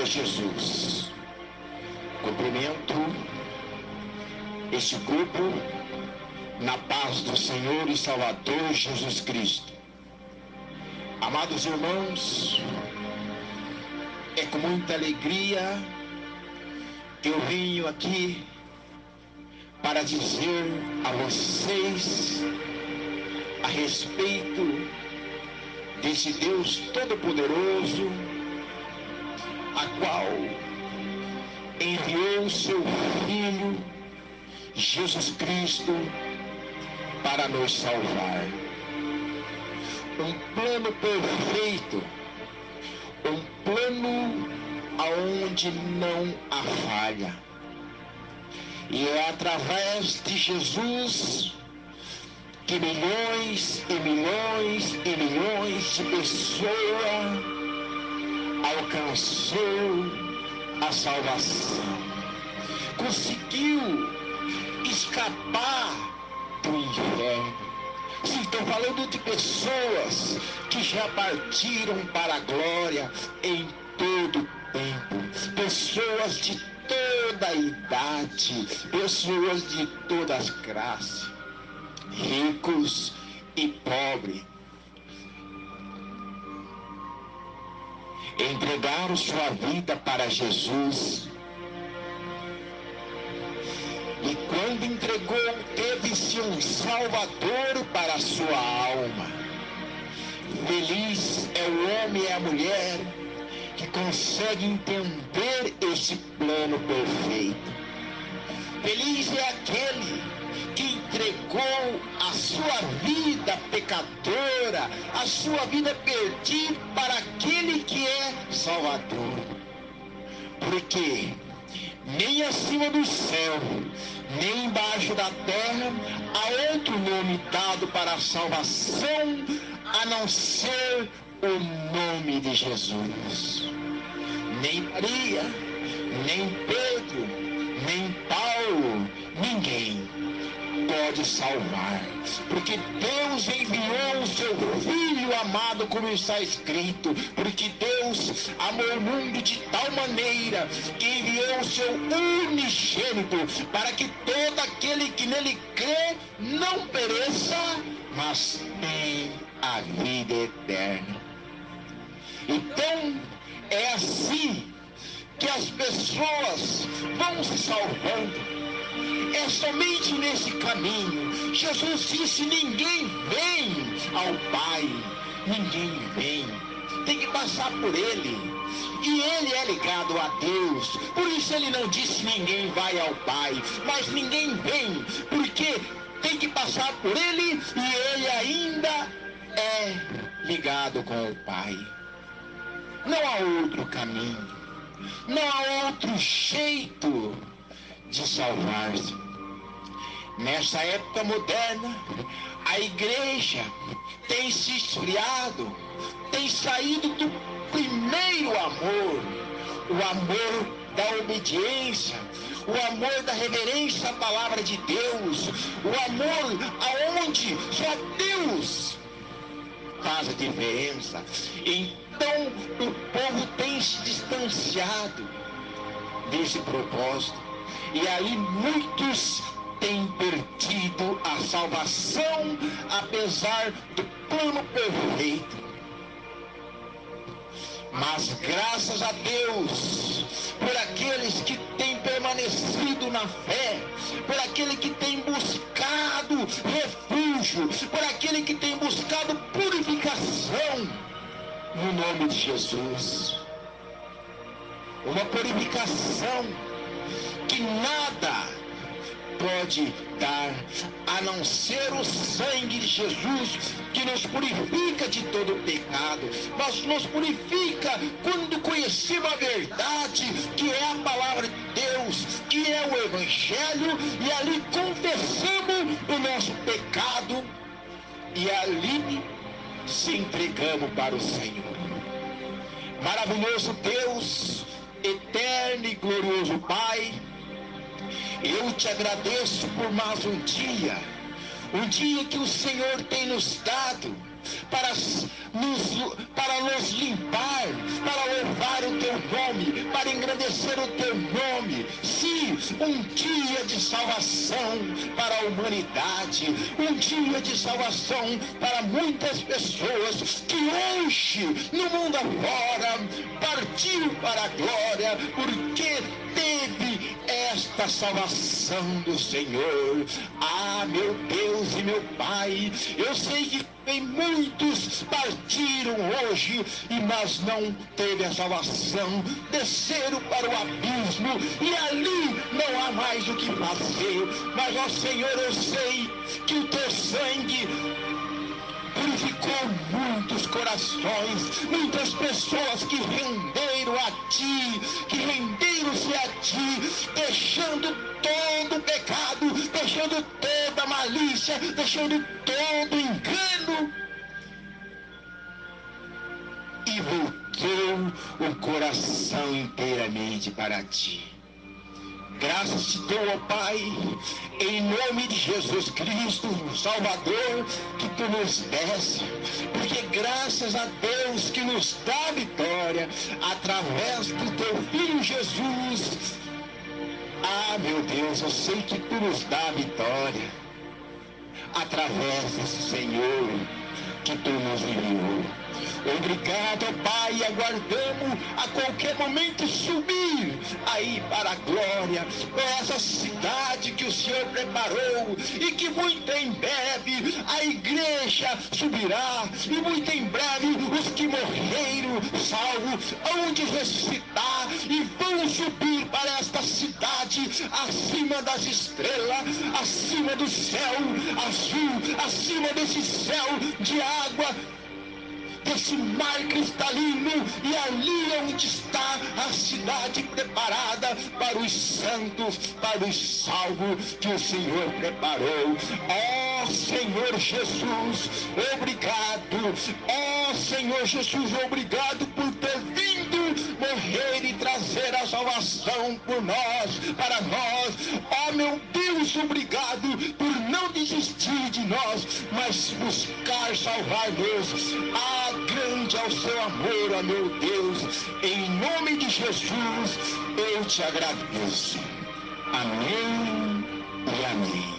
A Jesus. Cumprimento este grupo na paz do Senhor e Salvador Jesus Cristo. Amados irmãos, é com muita alegria que eu venho aqui para dizer a vocês a respeito desse Deus Todo-Poderoso, a qual enviou seu Filho, Jesus Cristo, para nos salvar. Um plano perfeito, um plano aonde não há falha. E é através de Jesus que milhões e milhões e milhões de pessoas alcançou a salvação. Conseguiu escapar do inferno. Estou falando de pessoas que já partiram para a glória em todo tempo. Pessoas de toda idade, pessoas de todas as classes ricos e pobres. Entregaram sua vida para Jesus. E quando entregou, teve-se um Salvador para a sua alma. Feliz é o homem e a mulher que consegue entender esse plano perfeito. Feliz é aquele que entregou a sua vida pecadora, a sua vida perdida para aquele que é Salvador. Porque nem acima do céu, nem embaixo da terra, há outro nome dado para a salvação, a não ser o nome de Jesus. Nem Maria, nem Pedro, pode salvar. Porque Deus enviou o seu Filho amado, como está escrito. Porque Deus amou o mundo de tal maneira que enviou o seu unigênito para que todo aquele que nele crê não pereça, mas tenha a vida eterna. Então, é assim que as pessoas vão se salvando somente nesse caminho. Jesus disse: ninguém vem ao Pai, ninguém vem. Tem que passar por Ele. E ele é ligado a Deus. Por isso ele não disse ninguém vai ao Pai, mas ninguém vem, porque tem que passar por ele e ele ainda é ligado com o Pai. Não há outro caminho, não há outro jeito de salvar-se. Nessa época moderna, a igreja tem se esfriado, tem saído do primeiro amor, o amor da obediência, o amor da reverência à palavra de Deus, o amor aonde só Deus faz a diferença. Então o povo tem se distanciado desse propósito. E aí muitos têm perdido a salvação, apesar do plano perfeito. Mas graças a Deus, por aqueles que têm permanecido na fé, por aquele que tem buscado refúgio, por aquele que tem buscado purificação, no nome de Jesus. Uma purificação que nada pode dar a não ser o sangue de Jesus que nos purifica de todo pecado, mas nos purifica quando conhecemos a verdade, que é a palavra de Deus, que é o Evangelho, e ali confessamos o nosso pecado e ali se entregamos para o Senhor. Maravilhoso Deus, eterno e glorioso Pai, eu te agradeço por mais um dia, um dia que o Senhor tem nos dado para nos, para nos limpar, para louvar o teu nome, para engrandecer o teu nome. Sim, um dia de salvação para a humanidade, um dia de salvação para muitas pessoas que hoje, no mundo afora, partiu para a glória, porque esta salvação do Senhor. Ah, meu Deus e meu Pai, eu sei que tem muitos partiram hoje, e mas não teve a salvação, desceram para o abismo, e ali não há mais o que fazer. Mas, ó Senhor, eu sei que o teu sangue purificou muitos corações, muitas pessoas que renderam a ti, que deixando toda malícia, deixando todo engano. E voltou o coração inteiramente para ti. Graças te dou, ó Pai, em nome de Jesus Cristo, Salvador, que tu nos desse, porque graças a Deus que nos dá vitória, através do teu Filho Jesus. Ah, meu Deus, eu sei que tu nos dá vitória, através desse Senhor que tu nos enviou. Obrigado, Pai, aguardamos a qualquer momento subir aí para a glória, para essa cidade que o Senhor preparou e que muito em breve a igreja subirá e muito em breve os que morreram salvos. Hão de ressuscitar acima das estrelas, acima do céu azul, acima desse céu de água desse mar cristalino, e ali é onde está a cidade preparada para os santos, para os salvos que o Senhor preparou. Ó oh, Senhor Jesus, obrigado. Ó oh, Senhor Jesus, obrigado por ter morrer e trazer a salvação por nós, para nós. Ó oh, meu Deus, obrigado por não desistir de nós, mas buscar salvar-nos. Ah, grande é o seu amor, ó meu Deus. Em nome de Jesus, eu te agradeço. Amém e amém.